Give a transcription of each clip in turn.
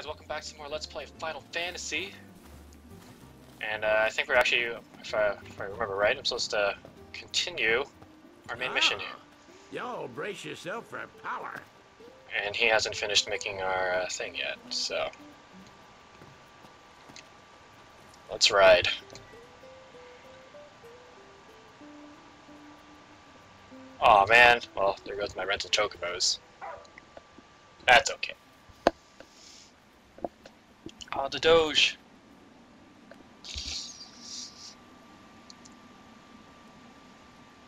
guys, welcome back to more Let's Play Final Fantasy. And uh, I think we're actually, if I, if I remember right, I'm supposed to continue our main mission here. Y'all brace yourself for power. And he hasn't finished making our uh, thing yet, so... Let's ride. oh, man. Well, there goes my rental chocobos. That's okay. Ah, the Doge.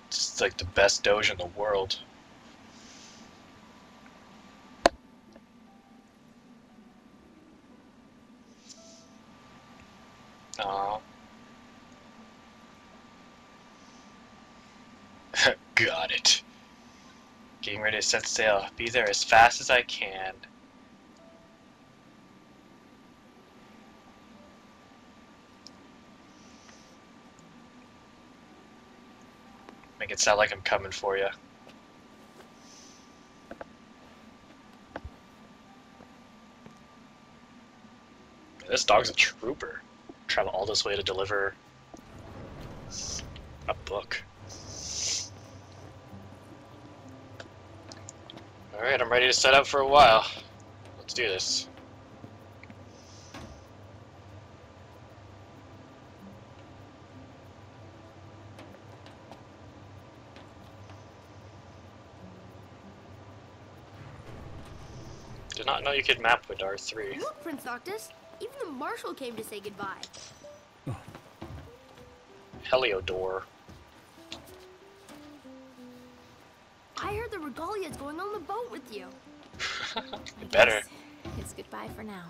It's like the best Doge in the world. Got it. Getting ready to set sail. Be there as fast as I can. Make it sound like I'm coming for you. This dog's a trooper. Travel all this way to deliver a book. Alright, I'm ready to set up for a while. Let's do this. Did not know you could map with R3. Look, Prince Noctis, even the marshal came to say goodbye. Heliodor. I heard the Regalia's going on the boat with you. You better. It's goodbye for now.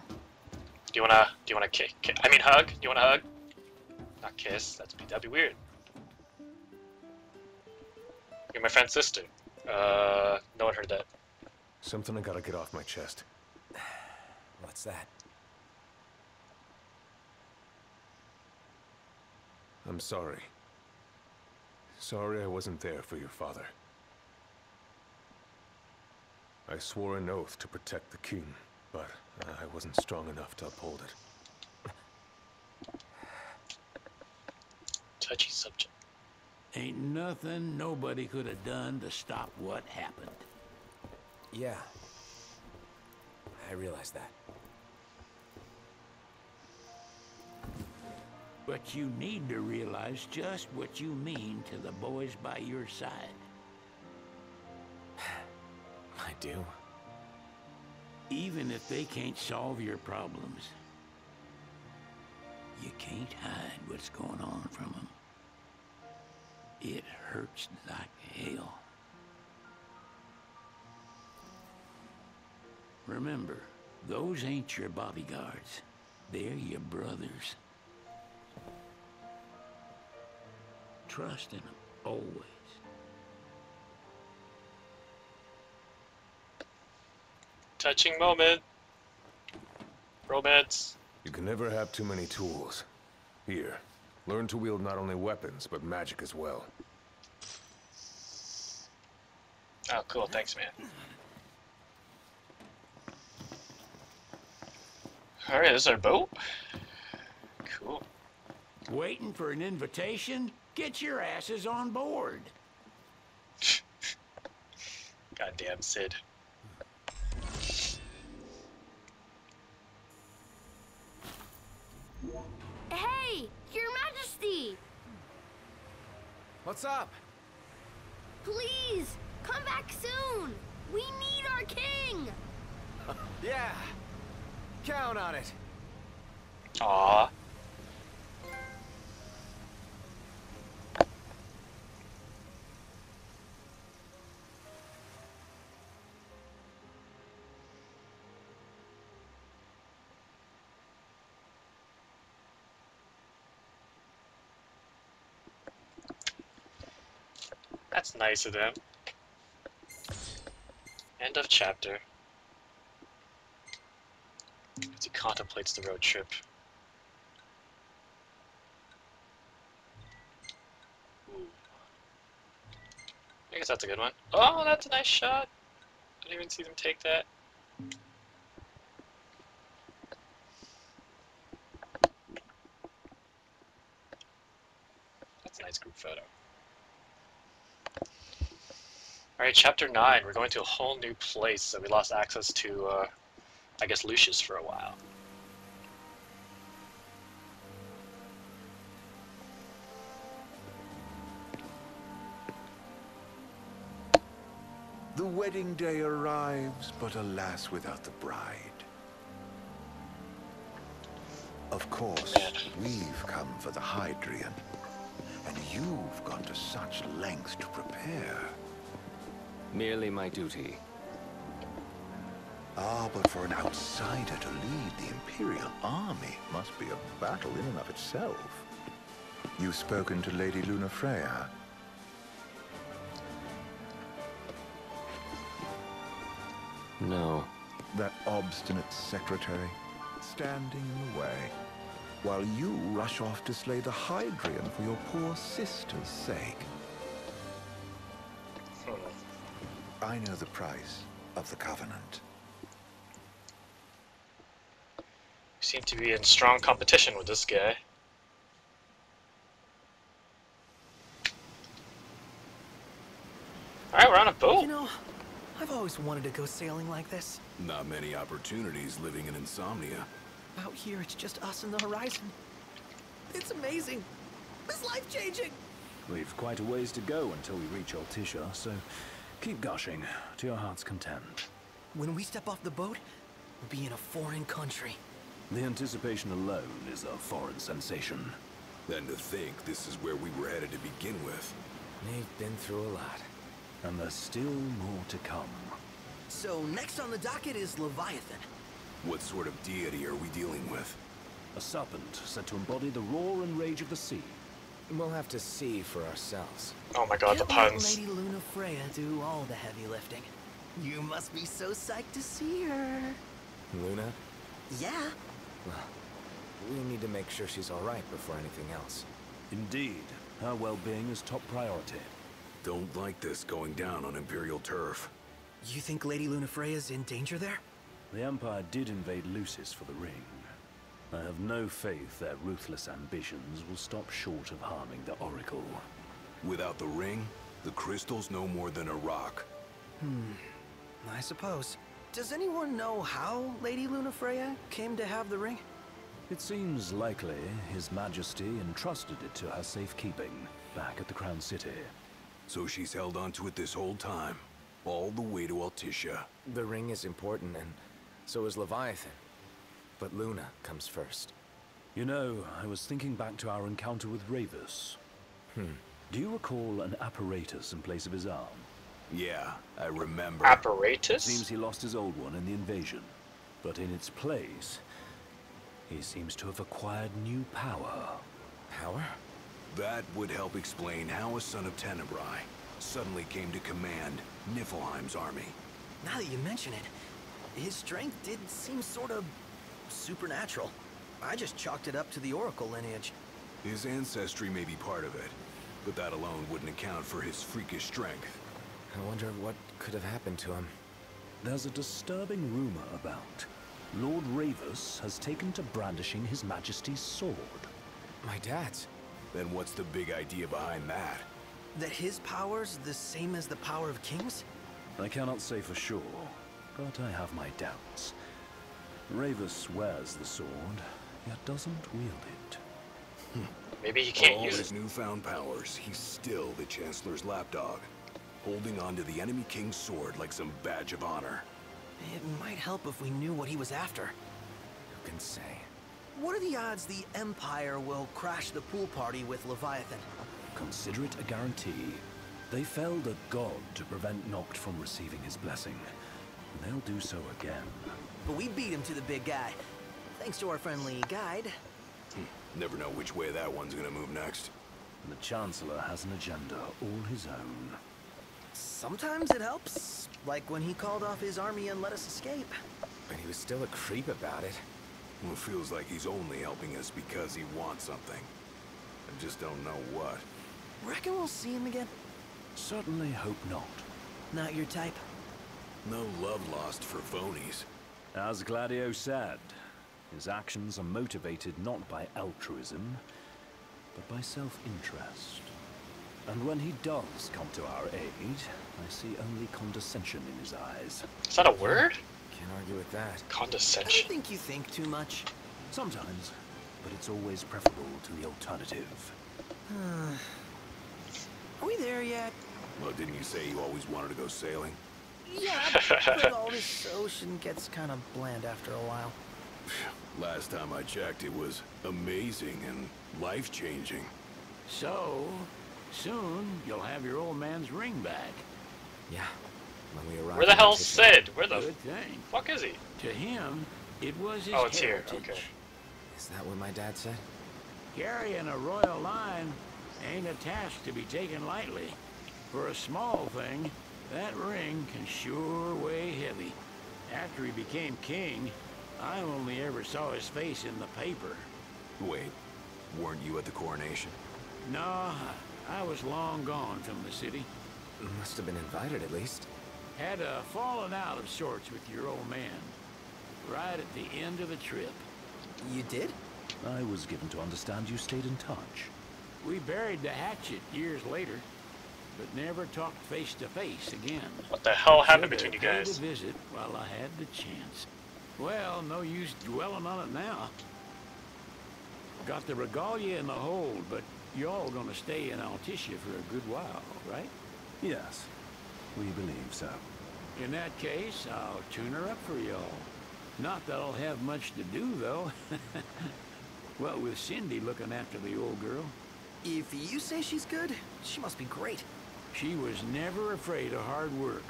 Do you wanna? Do you wanna kick? ki- I mean, hug. Do you wanna hug? Not kiss. That's that'd be weird. You're my friend's sister. Uh, no one heard that. Something I gotta get off my chest. What's that? I'm sorry. Sorry I wasn't there for your father. I swore an oath to protect the king, but I wasn't strong enough to uphold it. Touchy subject. Ain't nothing nobody could have done to stop what happened. Yeah. I realize that. But you need to realize just what you mean to the boys by your side. I do. Even if they can't solve your problems, you can't hide what's going on from them. It hurts like hell. Remember, those ain't your bodyguards. They're your brothers. Trust in them, always. Touching moment. Romance. You can never have too many tools. Here, learn to wield not only weapons, but magic as well. Oh, cool. Thanks, man. All right, this is our boat. Cool. Waiting for an invitation? Get your asses on board. Goddamn Cid. Hey, Your Majesty! What's up? Please, come back soon! We need our king! Yeah. Count on it. Aw. That's nice of them. End of chapter. As he contemplates the road trip. Ooh. I guess that's a good one. Oh, that's a nice shot. I didn't even see them take that. That's a nice group photo. Alright, chapter 9. We're going to a whole new place that we lost access to, uh, I guess, Lucis for a while. The wedding day arrives, but alas, without the bride. Of course, we've come for the Hydraean. And you've gone to such lengths to prepare. Merely my duty. Ah, but for an outsider to lead the Imperial army must be a battle in and of itself. You've spoken to Lady Lunafreya. No. That obstinate secretary, standing in the way, while you rush off to slay the Hydraean for your poor sister's sake. I know the price of the Covenant. You Seem to be in strong competition with this guy. Alright, we're on a boat. You know, I've always wanted to go sailing like this. Not many opportunities living in insomnia. Out here, it's just us and the horizon. It's amazing. It's life-changing. We've quite a ways to go until we reach Altissa, so keep gushing to your heart's content. When we step off the boat, we'll be in a foreign country. The anticipation alone is a foreign sensation. Then to think this is where we were headed to begin with. They've been through a lot. And there's still more to come. So next on the docket is Leviathan. What sort of deity are we dealing with? A serpent said to embody the roar and rage of the sea. We'll have to see for ourselves. Oh my god, the Can't let puns. Lady Luna Freya do all the heavy lifting. You must be so psyched to see her. Luna, Yeah. Well, we need to make sure she's alright before anything else. Indeed, her well-being is top priority. Don't like this going down on Imperial turf. You think Lady Lunafreya's in danger there? The Empire did invade Lucis for the ring. I have no faith their ruthless ambitions will stop short of harming the Oracle. Without the ring, the crystal's no more than a rock. Hmm, I suppose. Does anyone know how Lady Lunafreya came to have the ring? It seems likely His Majesty entrusted it to her safekeeping back at the Crown City. So she's held onto it this whole time. All the way to Altissa. The ring is important, and so is Leviathan. But Luna comes first. You know, I was thinking back to our encounter with Ravus. Hmm. Do you recall an apparatus in place of his arm? Yeah, I remember. Apparatus? Seems he lost his old one in the invasion. But in its place, he seems to have acquired new power. Power? That would help explain how a son of Tenebrae suddenly came to command Niflheim's army. Now that you mention it, his strength did seem sort of supernatural. I just chalked it up to the Oracle lineage. His ancestry may be part of it, but that alone wouldn't account for his freakish strength. I wonder what could have happened to him. There's a disturbing rumor about. Lord Ravus has taken to brandishing His Majesty's sword. My dad's. Then what's the big idea behind that? That his power's the same as the power of kings? I cannot say for sure, but I have my doubts. Ravus wears the sword, yet doesn't wield it. Maybe he can't all use his it. newfound powers, he's still the Chancellor's lapdog, holding on to the enemy king's sword like some badge of honor. It might help if we knew what he was after. Who can say? What are the odds the Empire will crash the pool party with Leviathan? Consider it a guarantee. They felled a god to prevent Noct from receiving his blessing. They'll do so again. But we beat him to the big guy. Thanks to our friendly guide. Hmm. Never know which way that one's gonna move next. And the Chancellor has an agenda all his own. Sometimes it helps. Like when he called off his army and let us escape. But he was still a creep about it. Well, it feels like he's only helping us because he wants something. I just don't know what. Reckon we'll see him again? Certainly hope not. Not your type. No love lost for phonies. As Gladio said, his actions are motivated not by altruism, but by self-interest. And when he does come to our aid, I see only condescension in his eyes. Is that a word? Can't argue with that. Condescension. I Condescension. think you think too much. Sometimes, but it's always preferable to the alternative. Are we there yet? Well, didn't you say you always wanted to go sailing? Yeah, but all this ocean gets kind of bland after a while. Last time I checked, it was amazing and life-changing. So, soon you'll have your old man's ring back. Yeah. When we arrive. Where the in hell's Cid? Where the Good thing. fuck is he? To him, it was his Oh, it's here. Okay. Is that what my dad said? Carrying a royal line ain't a task to be taken lightly. For a small thing, that ring can sure weigh heavy. After he became king, I only ever saw his face in the paper. Wait, weren't you at the coronation? No, I was long gone from the city. Must have been invited at least. Had a falling out of sorts with your old man. Right at the end of the trip. You did? I was given to understand you stayed in touch. We buried the hatchet years later, but never talked face to face again. What the hell happened between you paid guys? a visit while I had the chance. Well, no use dwelling on it now. Got the regalia in the hold, but y'all gonna stay in Altissa for a good while, right? Yes, we believe so. In that case, I'll tune her up for y'all. Not that I'll have much to do, though. well, with Cindy looking after the old girl, If you say she's good, she must be great. She was never afraid of hard work.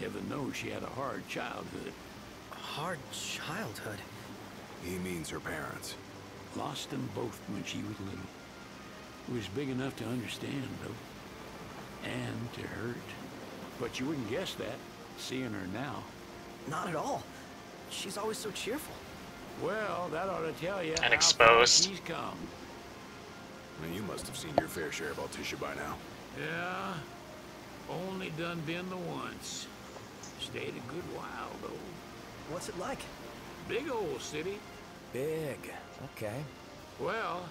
Heaven knows she had a hard childhood. A Hard childhood. He means her parents. Lost them both when she was little. Was big enough to understand, though. And to hurt. But you wouldn't guess that, seeing her now. Not at all. She's always so cheerful. Well, that ought to tell you And how far exposed. she's come. And you must have seen your fair share of Altissa by now. Yeah, only done been the once. Stayed a good while, though. What's it like? Big old city. Big. Okay. Well,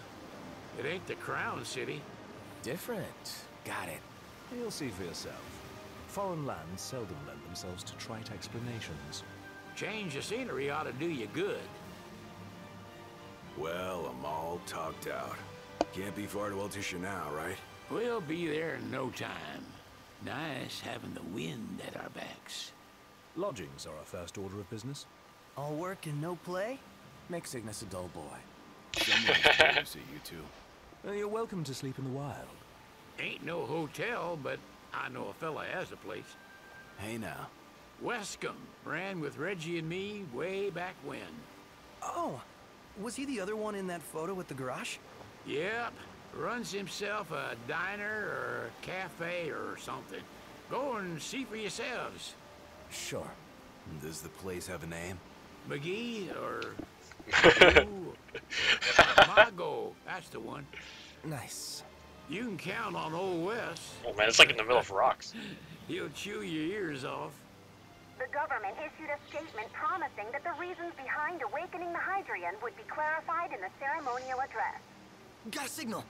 it ain't the crown city. Different. Got it. You'll see for yourself. Foreign lands seldom lend themselves to trite explanations. Change of scenery ought to do you good. Well, I'm all talked out. Can't be far to Altissa now, right? We'll be there in no time. Nice having the wind at our backs. Lodgings are our first order of business. All work and no play? Make Cygnus a dull boy. Someone's see you two. Uh, you're welcome to sleep in the wild. Ain't no hotel, but I know a fella has a place. Hey now. Weskham ran with Reggie and me way back when. Oh, was he the other one in that photo with the garage? Yep, runs himself a diner or a cafe or something. Go and see for yourselves. Sure. Does the place have a name? McGee or Ooh, Maagho, that's the one. Nice. You can count on old Wes. Oh man, it's like in the middle of rocks. He'll chew your ears off. The government issued a statement promising that the reasons behind awakening the Hydraean would be clarified in the ceremonial address. Got a signal.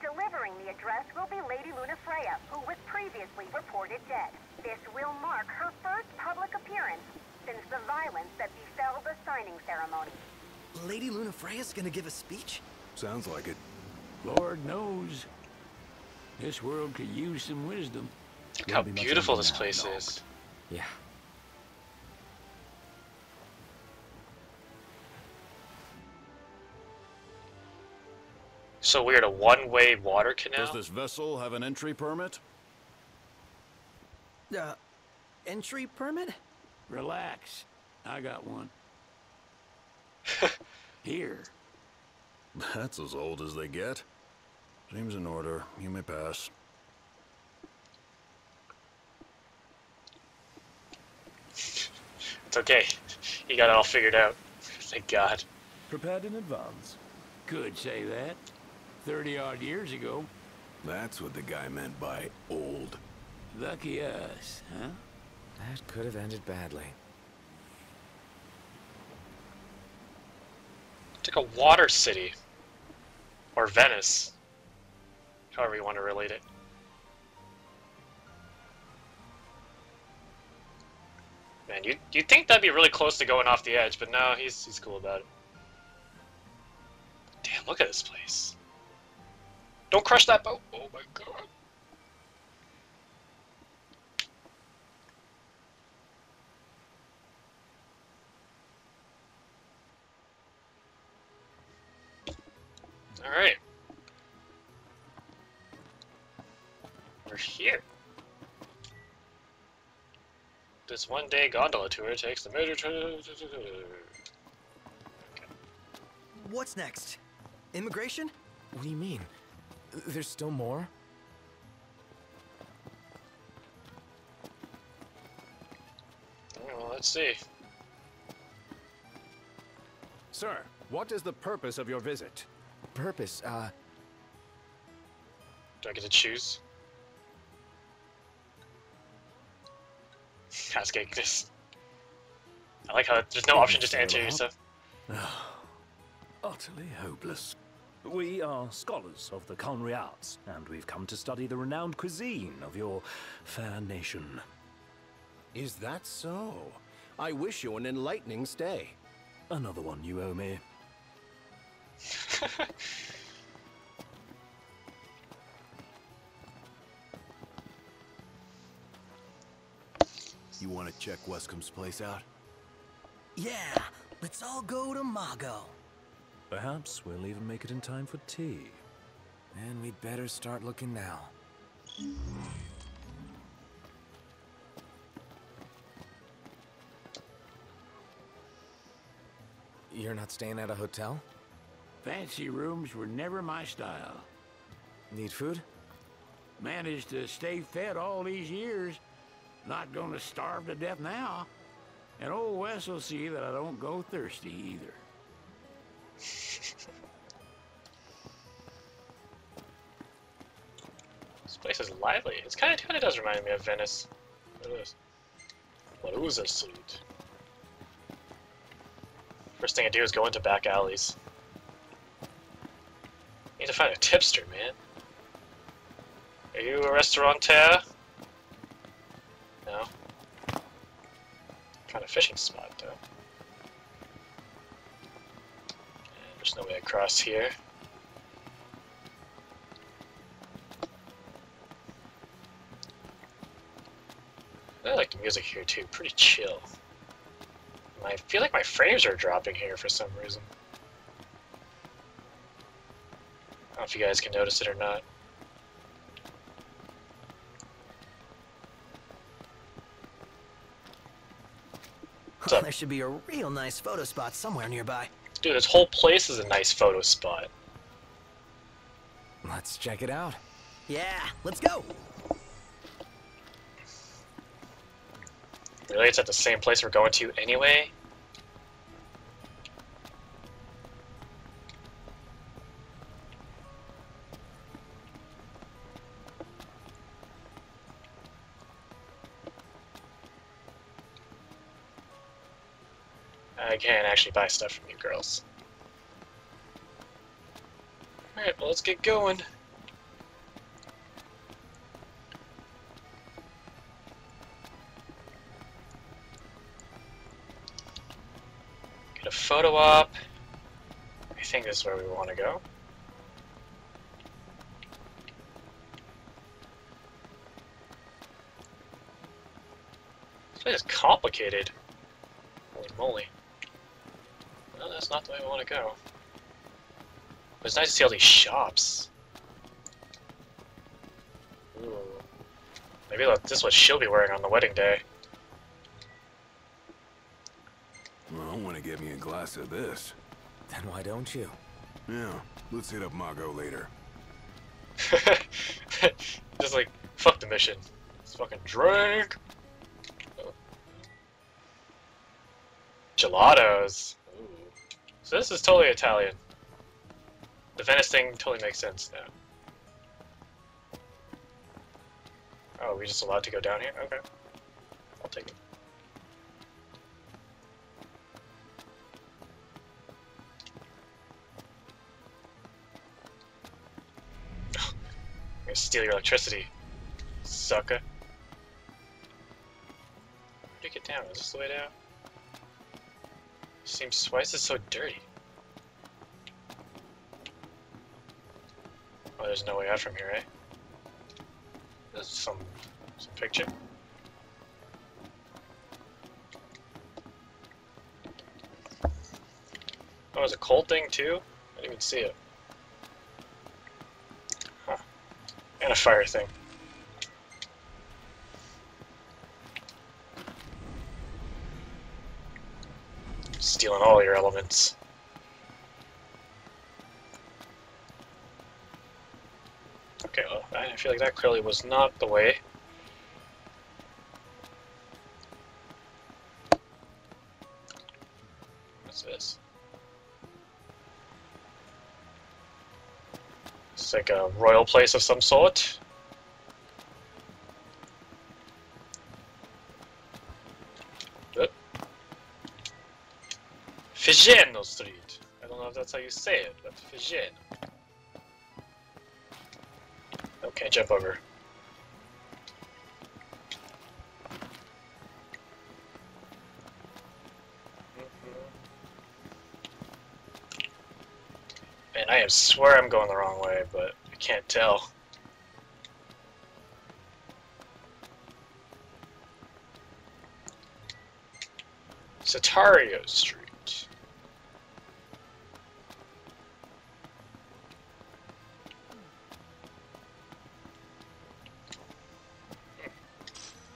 Delivering the address will be Lady Lunafreya, who was previously reported dead. This will mark her first public appearance since the violence that befell the signing ceremony. Lady Lunafreya's gonna give a speech? Sounds like it. Lord knows. This world could use some wisdom. Look how be beautiful this place Noct. is. Yeah. So weird, a one-way water canal? Does this vessel have an entry permit? Uh, entry permit? Relax. I got one. Here. That's as old as they get. Seems in order. You may pass. It's okay. You got it all figured out. Thank God. Prepared in advance. Could say that. 30-odd years ago. That's what the guy meant by old. Lucky us, huh? That could have ended badly. Took a water city. Or Venice. However you want to relate it. Man, you you think that'd be really close to going off the edge, but no, he's he's cool about it. Damn, look at this place. Don't crush that boat. Oh my god. Alright. We're here. This one day gondola tour takes the major. What's next? Immigration? What do you mean? There's still more? Well, let's see. Sir, what is the purpose of your visit? Purpose, uh... Do I get to choose? Ask Ignis. I like how there's no option just to answer yourself. Utterly hopeless. We are scholars of the culinary arts, and we've come to study the renowned cuisine of your fair nation. Is that so? I wish you an enlightening stay. Another one you owe me. You want to check Weskham's place out? Yeah, let's all go to Maagho. Perhaps we'll even make it in time for tea. And we'd better start looking now. You're not staying at a hotel? Fancy rooms were never my style. Need food? Managed to stay fed all these years. Not gonna starve to death now. And old Wes will see that I don't go thirsty either. place is lively. It's kind of kind of does remind me of Venice. Look at this. Street. First thing I do is go into back alleys. Need to find a tipster, man. Are you a restaurateur? No. Kind of fishing spot, though. There's no way across here. Music here too, pretty chill. And I feel like my frames are dropping here for some reason. I don't know if you guys can notice it or not. There should be a real nice photo spot somewhere nearby. Dude, this whole place is a nice photo spot. Let's check it out. Yeah, let's go. Really, it's at the same place we're going to anyway? I can actually buy stuff from you girls. Alright, well let's get going. Photo op. I think this is where we want to go. This place is complicated. Holy moly. No, that's not the way we want to go. But it's nice to see all these shops. Ooh. Maybe this is what she'll be wearing on the wedding day. Well, I want to get me a glass of this. Then why don't you? Yeah, let's hit up Maagho later. Just like, fuck the mission. Let's fucking drink. Oh. Gelatos. Ooh. So this is totally Italian. The Venice thing totally makes sense now. Oh, we just allowed to go down here? Okay. Steal your electricity, sucker. Where do you get down? Is Is this the way down? Seems why is it so dirty? Oh, there's no way out from here, eh? There's some some picture. Oh, there's a cold thing too? I didn't even see it. And a fire thing. Stealing all your elements. Okay, well, I feel like that clearly was not the way. Royal place of some sort. Oop. Figeno Street. I don't know if that's how you say it, but Figeno. Okay, jump over. Mm-hmm. And I swear I'm going the wrong way, but can't tell. Satario Street.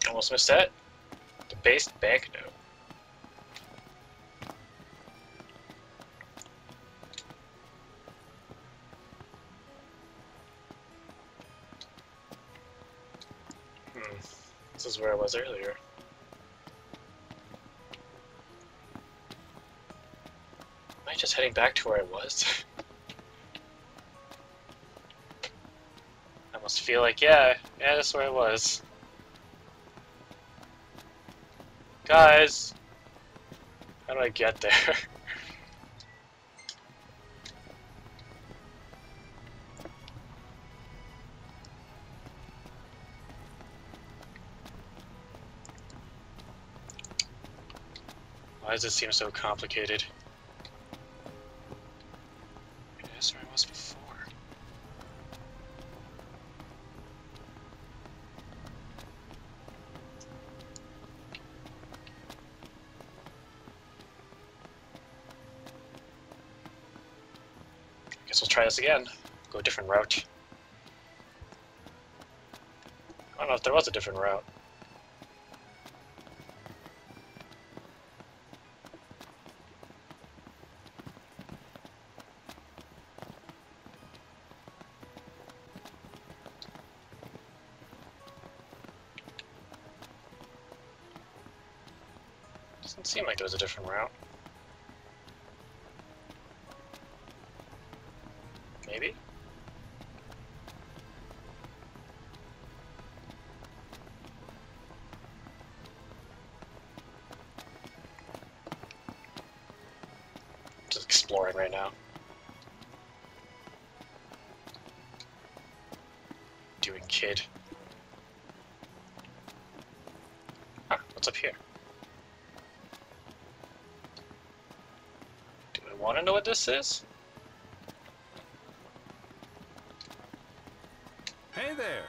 Almost missed that. The base banknote. Where I was earlier. Am I just heading back to where I was? I must feel like, yeah, yeah, that's where I was. Guys! How do I get there? It seem so complicated? I. Guess we'll try this again. Go a different route. I don't know if there was a different route. Doesn't seem like there was a different route. To know what this is? Hey there!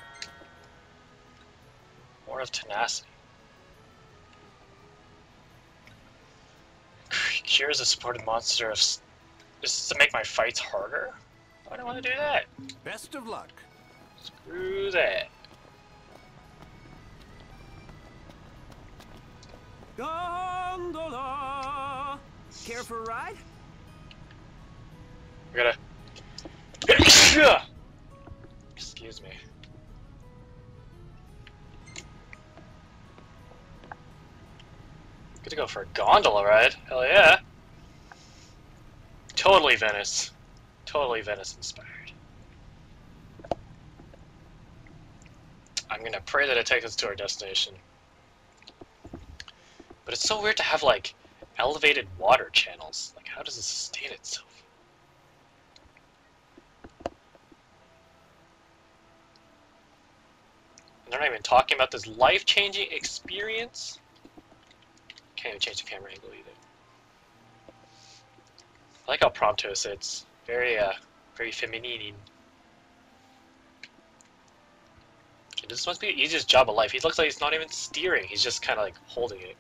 More of tenacity. Cures a supported monster of. This is to make my fights harder? Why do I want to do that? Best of luck. Screw that. Gondola! Care for a ride? I gotta. Excuse me. Good to go for a gondola ride. Hell yeah. Totally Venice. Totally Venice inspired. I'm gonna pray that it takes us to our destination. But it's so weird to have like elevated water channels. Like, how does it sustain itself? And they're not even talking about this life-changing experience. Can't even change the camera angle either. I like how Prompto sits. Very, uh, very feminine. This must be the easiest job of life. He looks like he's not even steering. He's just kind of like holding it.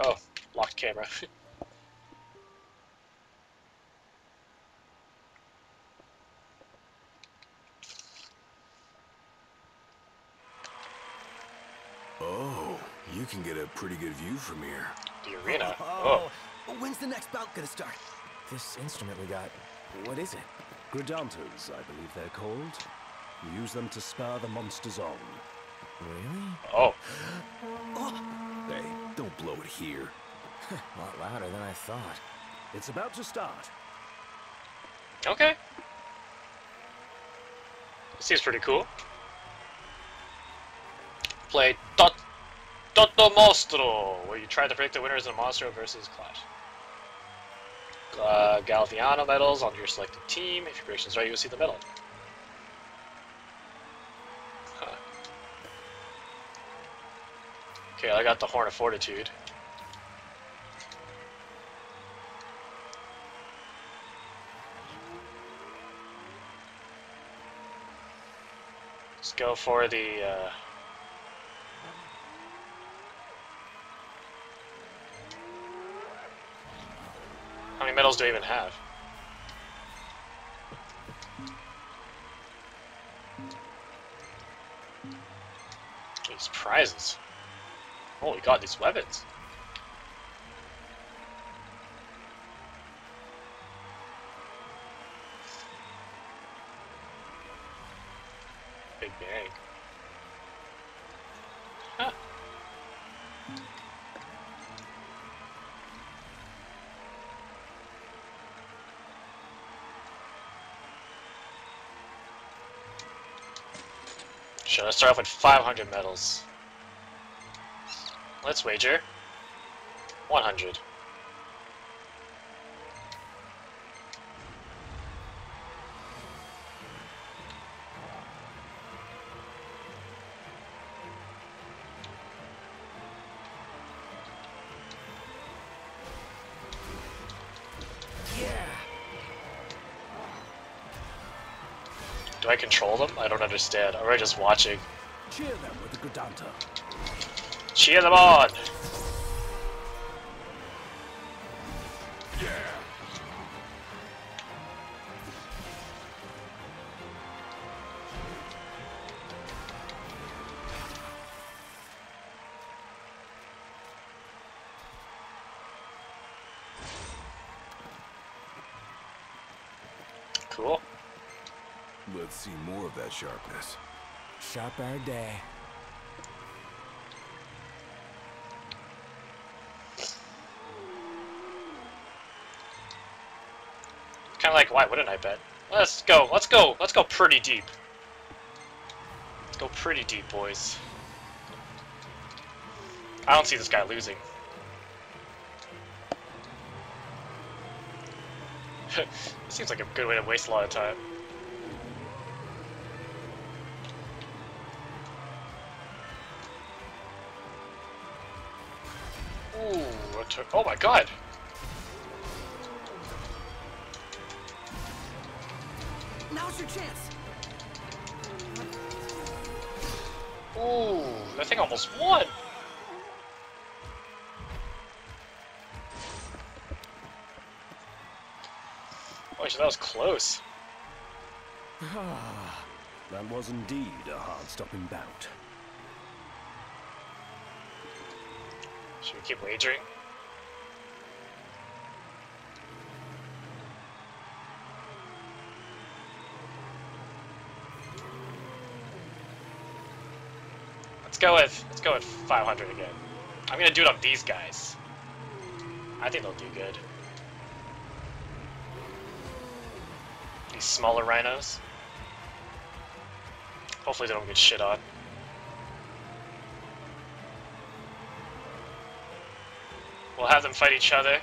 Oh, locked camera. Oh, you can get a pretty good view from here. The arena. Oh, oh. when's the next bout gonna start? This instrument we got, what is it? Gridantas, I believe they're called. We use them to spur the monsters on. Really? Oh. oh. Hey, don't blow it here. A lot louder than I thought. It's about to start. Okay. This Seems pretty cool. Play Tot Totomostro, where you try to predict the winners in a Monstro versus Clash. Uh, Galviano medals on your selected team. If your prediction's right, you'll see the medal. Huh. Okay, I got the Horn of Fortitude. Let's go for the, uh... How do I even have? These prizes. Holy god, these weapons. I start off with 500 medals? Let's wager. 100. Control them? I don't understand. Or am I just watching? Cheer them with the Gridanta. Cheer them on! Sharper day. Kind of like, why wouldn't I bet? Let's go, let's go, let's go pretty deep. Let's go pretty deep, boys. I don't see this guy losing. Seems like a good way to waste a lot of time. Ooh, a tur- oh my god! Now's your chance. Ooh, that thing almost won! Oh, so that was close. Ah, that was indeed a hard-stopping bout. Should we keep wagering? Let's go with let's go with 500 again. I'm gonna do it on these guys. I think they'll do good. These smaller rhinos. Hopefully they don't get shit on. We'll have them fight each other.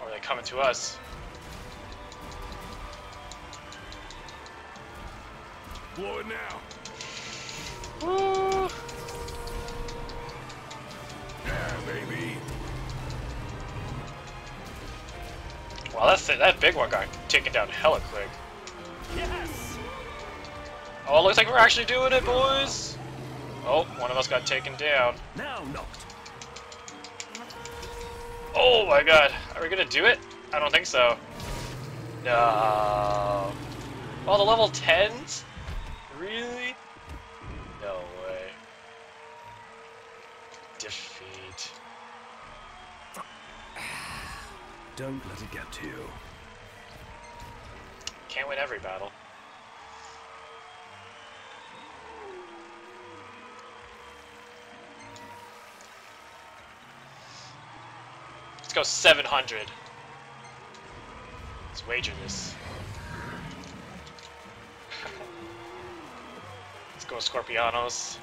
Or are they coming to us? Blow it now. Woo! Yeah, baby. Well, that's that big one got taken down hella quick. Yes! Oh, it looks like we're actually doing it, boys! Oh, one of us got taken down. Now knocked. Oh my god, are we gonna do it? I don't think so. No. Oh, the level 10s? Really? No way. Defeat. Don't let it get to you. Can't win every battle. Let's go 700. Let's wager this. Let's go Scorpianos.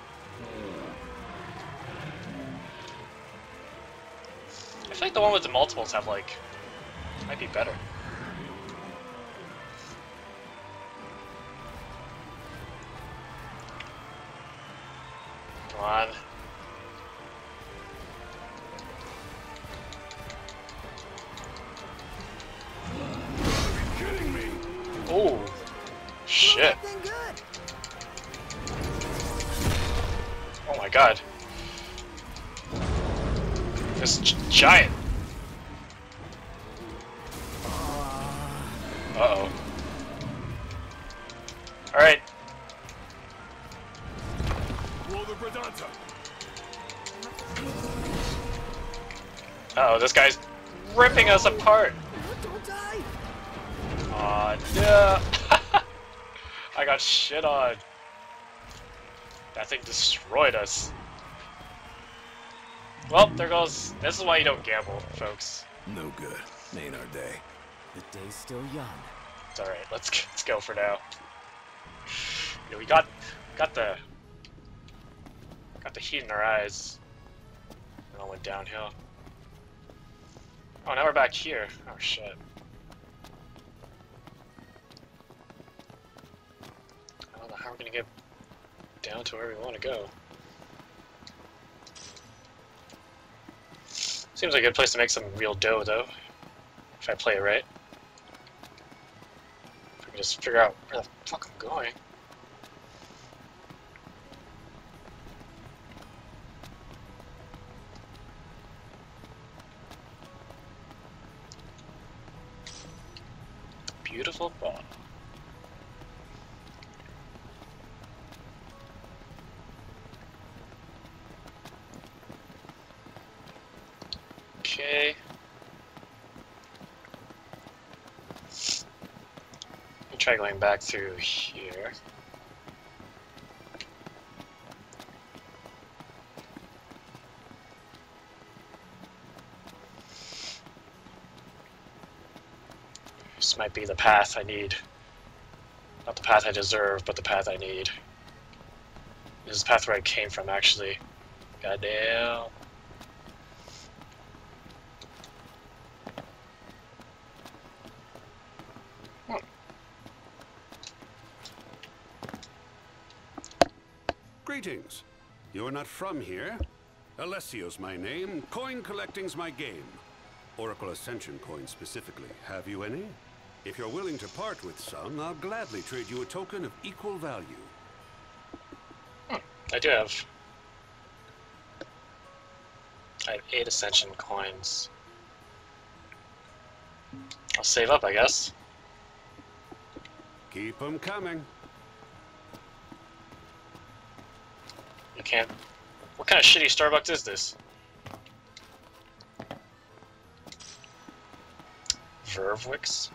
I feel like the one with the multiples have like might be better. Ripping us apart. Don't die! No. I got shit on. That thing destroyed us. Well, there goes. This is why you don't gamble, folks. No good. Ain't our day. The day's still young. It's alright, let's, let's go for now. Yeah, we got got the got the heat in our eyes. And all went downhill. Oh now we're back here. Oh shit. I don't know how we're gonna get down to where we wanna go. Seems like a good place to make some real dough though. If I play it right. If I can just figure out where the fuck I'm going. Beautiful ball. Okay. Let me try going back through here. This might be the path I need. Not the path I deserve, but the path I need. This is the path where I came from, actually. Goddamn. Greetings. You're not from here. Alessio's my name. Coin collecting's my game. Oracle Ascension coins specifically. Have you any? If you're willing to part with some, I'll gladly trade you a token of equal value. Hmm, I do have. I have eight Ascension coins. I'll save up, I guess. Keep 'em coming. You can't. What kind of shitty Starbucks is this? Vervwix?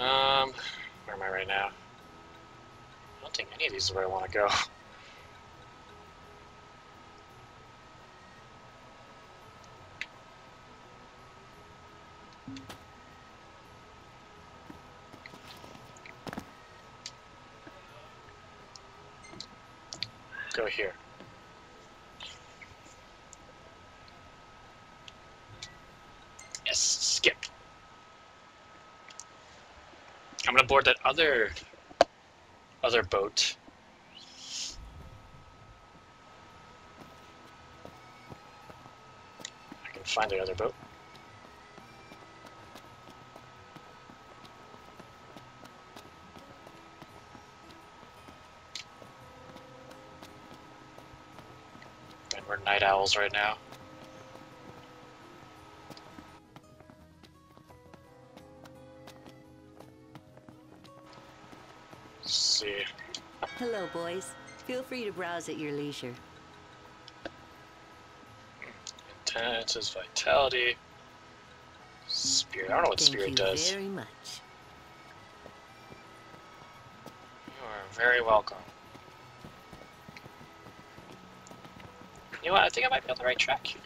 Um, where am I right now? I don't think any of these is where I want to go. Go here. Yes, skip. I'm board that other other boat. I can find the other boat. And we're night owls right now. Boys. Feel free to browse at your leisure. Intense is vitality. Spirit. I don't know what Thank spirit you does. very much. You are very welcome. You know what? I think I might be on the right track here.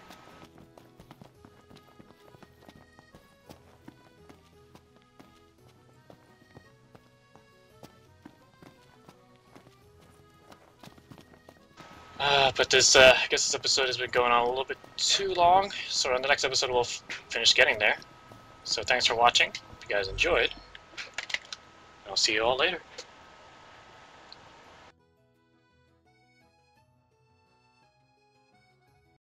But this, uh, I guess this episode has been going on a little bit too long, so on the next episode we'll finish getting there. So thanks for watching. If you guys enjoyed, I'll see you all later.